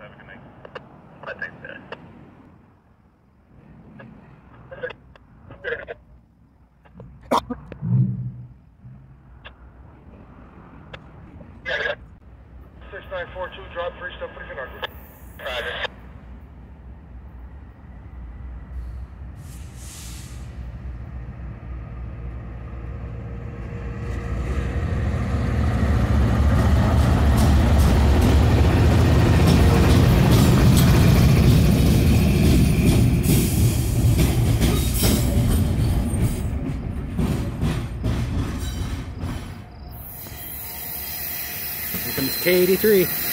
Have a good night. I think that. K83.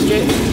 Old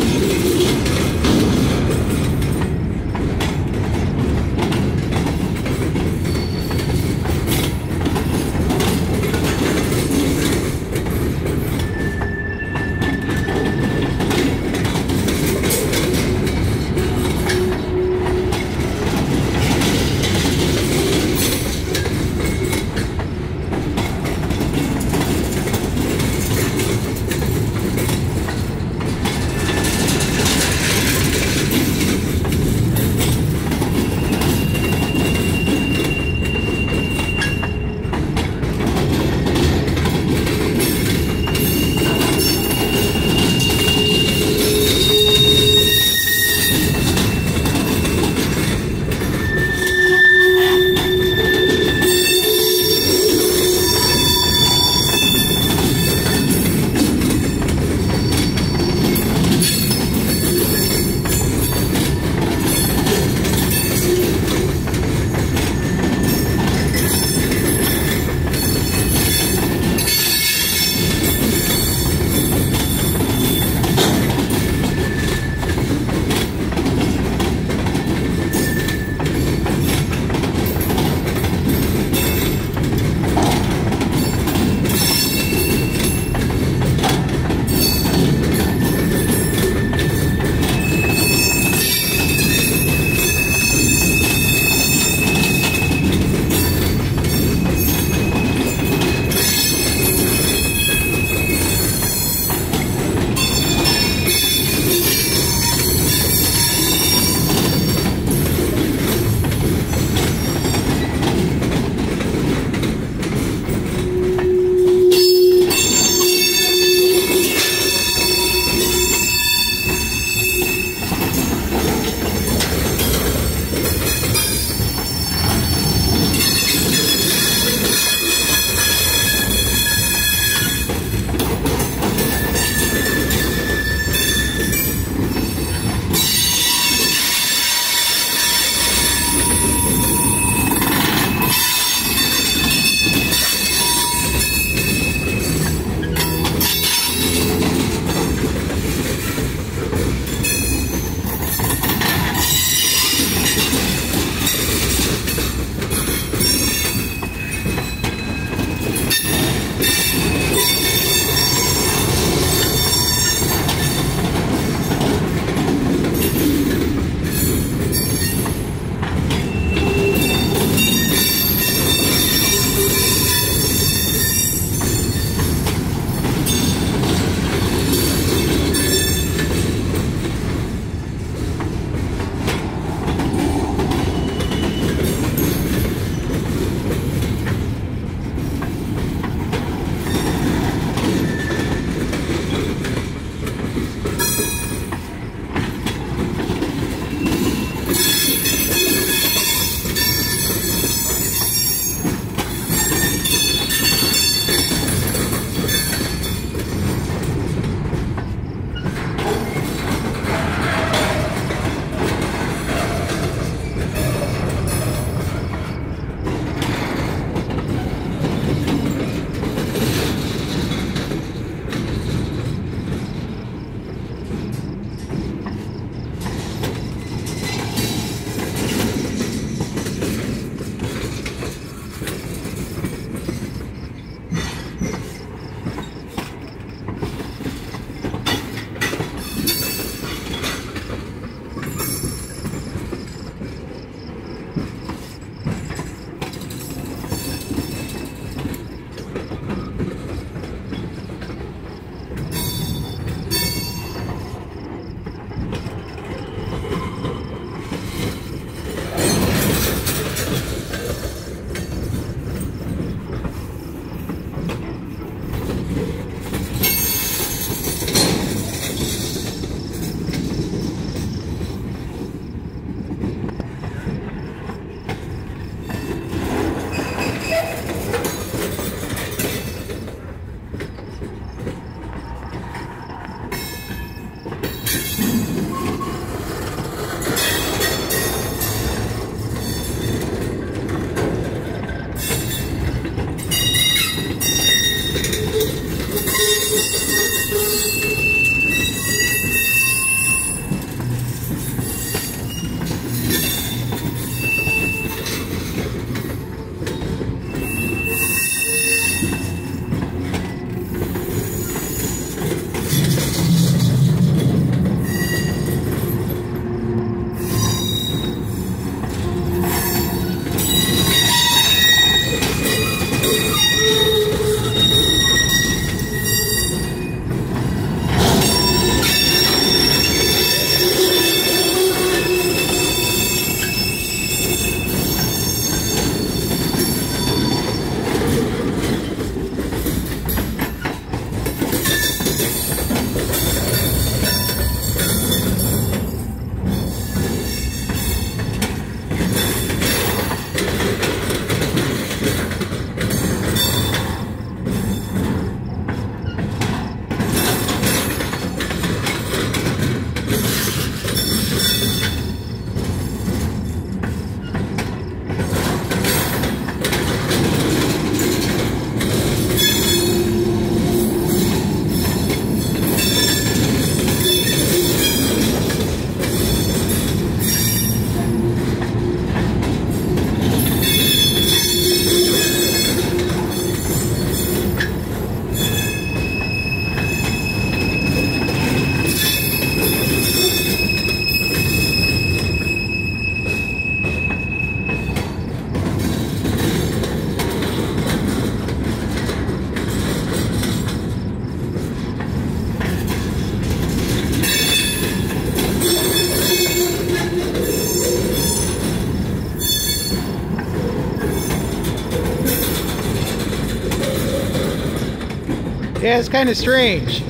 kind of strange.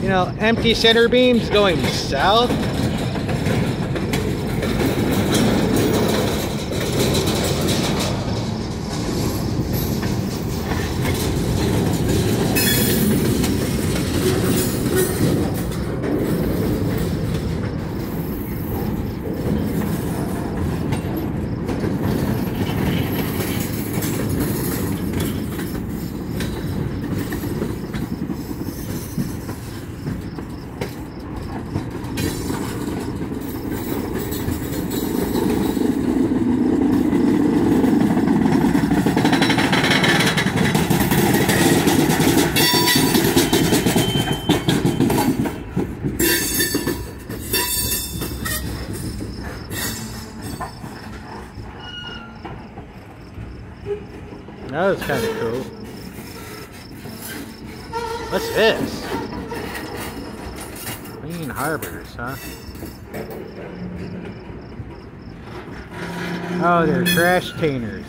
You know, empty center beams going south. That was kind of cool. What's this? Clean harbors, huh? Oh, they're trash tainers.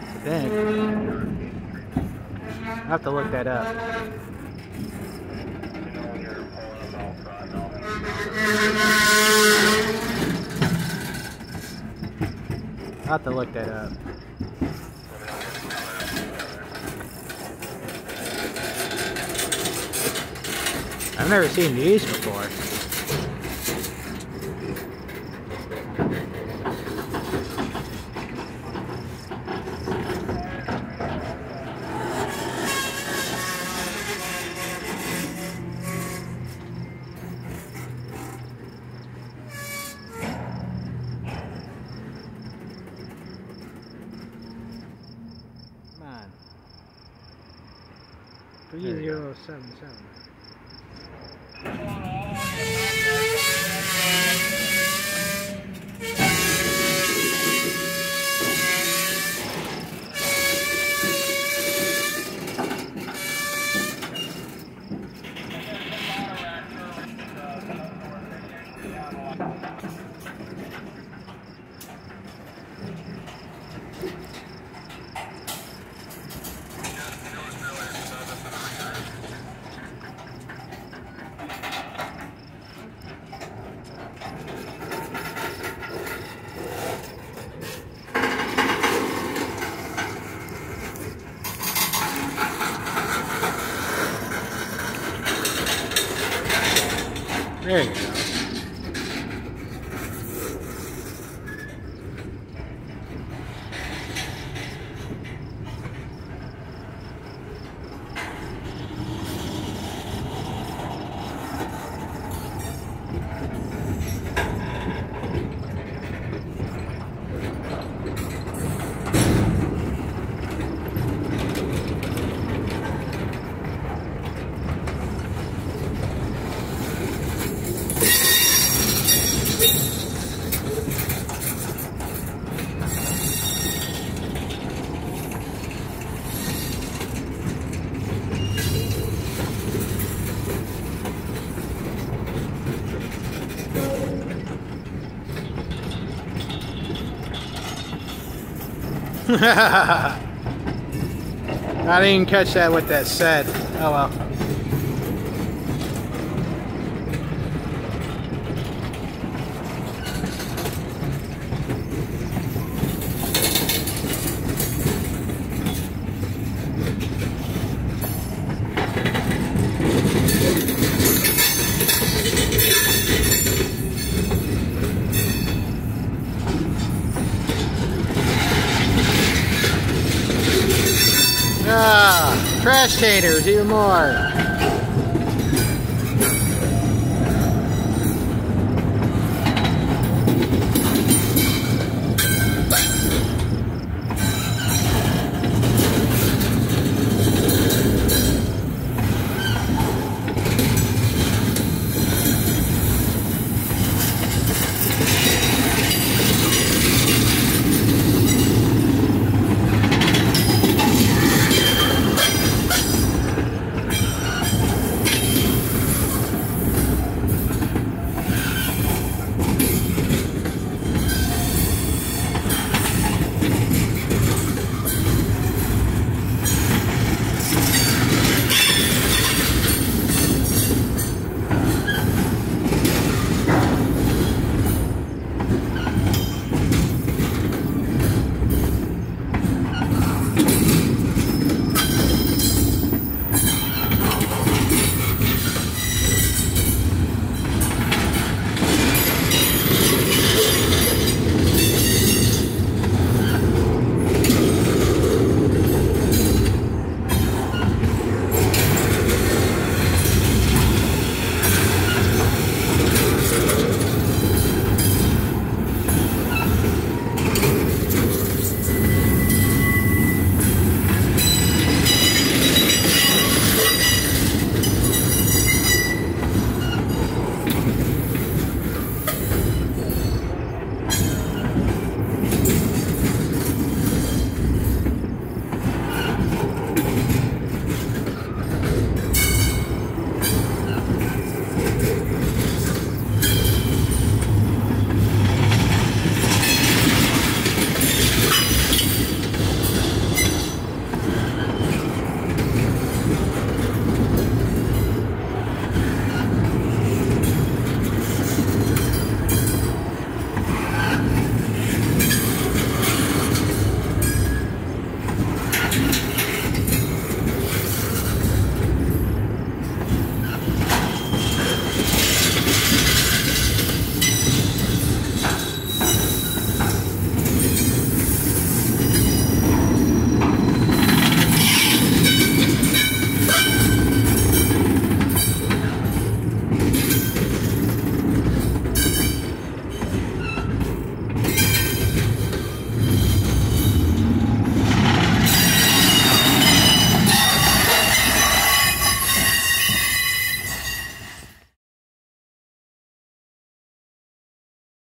I think. I'll have to look that up. I'll have to look that up. I've never seen these before. 3077. I didn't catch that what that said. Oh well. Ah, trash taters, even more.